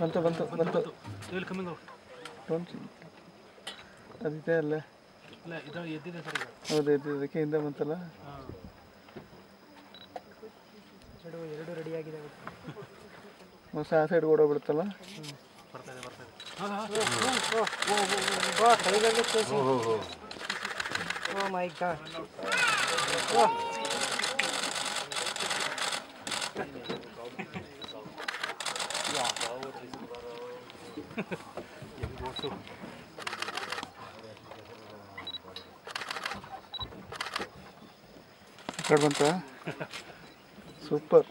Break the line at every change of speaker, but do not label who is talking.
ಬಂತು ಬಂತು ಬಂತು. ಡೋಂಟ್ ಅದಿದೆ ಅಲ್ಲ. ಹೌದು ಇದು ಹಿಂದೆ ಬಂತಲ್ಲ?
ಎರಡು ರೆಡಿ ಆಗಿದೆ
ಹೊಸ ಆ ಸೈಡ್ ಓಡೋಗ್ಬಿಡುತ್ತಲ್ಲ?
ಬರ್ತಾ ಇದೆ ಬರ್ತಾ ಇದೆ. ಹಾಂ ಹಾಂ
ಕೈಗಲ್ಲೇ ತೋರಿಸಿ ಓ ಮೈ ಗಾಡ್
ಈ ಕಡೆ ಬಂತ ಸೂಪರ್